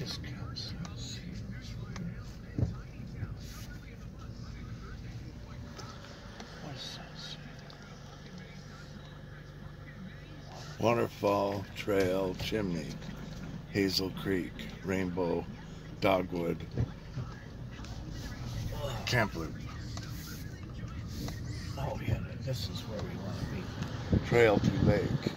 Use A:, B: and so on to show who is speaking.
A: it's
B: Waterfall, Trail, Chimney, Hazel Creek, Rainbow, Dogwood, Camp Loop,
A: Oh yeah, this is where we want to be.
B: Trail to Lake,